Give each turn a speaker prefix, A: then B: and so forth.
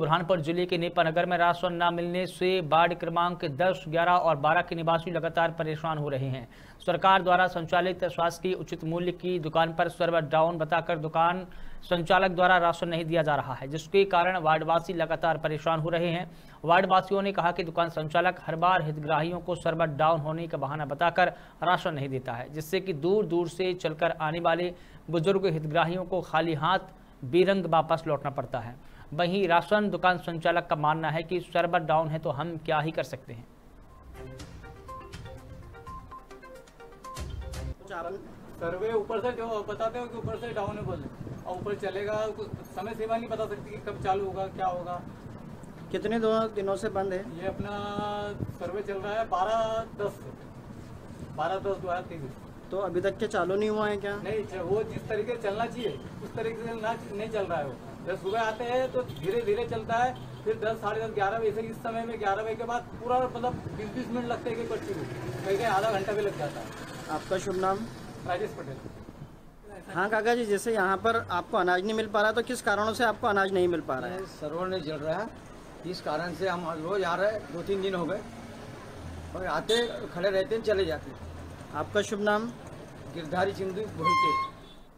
A: बुरहानपुर ज़िले के नेपानगर में राशन न मिलने से वार्ड क्रमांक 10, 11 और 12 के निवासी लगातार परेशान हो रहे हैं। सरकार द्वारा संचालित स्वास्थ्य की उचित मूल्य की दुकान पर सर्वर डाउन बताकर दुकान संचालक द्वारा राशन नहीं दिया जा रहा है जिसके कारण वार्डवासी लगातार परेशान हो रहे हैं। वार्डवासियों ने कहा कि दुकान संचालक हर बार हितग्राहियों को सर्वर डाउन होने का बहाना बताकर राशन नहीं देता है जिससे कि दूर दूर से चलकर आने वाले बुज़ुर्ग हितग्राहियों को खाली हाथ बेरंग वापस लौटना पड़ता है। वहीं राशन दुकान संचालक का मानना है कि सर्वर डाउन है तो हम क्या ही कर सकते हैं।
B: सर्वे ऊपर से जो बताते हो कि ऊपर से डाउन है बोले? और ऊपर चलेगा समय सीमा नहीं बता सकती कि कब चालू होगा क्या होगा।
C: कितने दो दिनों से बंद है?
B: ये अपना सर्वे चल रहा है बारह दस बारह दस दो हज़ार तेईस
C: तो अभी तक के चालू नहीं हुआ है क्या?
B: नहीं वो जिस तरीके से चलना चाहिए उस तरीके से ना नहीं चल रहा है वो। जब सुबह आते हैं तो धीरे धीरे चलता है फिर दस साढ़े दस ग्यारह बजे से इस समय में ग्यारह बजे के बाद पूरा मतलब बीस बीस मिनट लगते हैं पर्ची को कहीं कहीं आधा घंटा भी लग जाता है।
C: आपका शुभ नाम?
B: राजेश पटेल।
C: हाँ काका जी जैसे यहाँ पर आपको अनाज नहीं मिल पा रहा तो किस कारणों से आपको अनाज नहीं मिल पा रहा है?
D: सर्वर नहीं चल रहा है। इस कारण से हम रोज आ रहे हैं दो तीन दिन हो गए। और आते खड़े रहते हैं चले जाते हैं।
C: आपका शुभ नाम?
D: गिरधारी सिंधु भूलते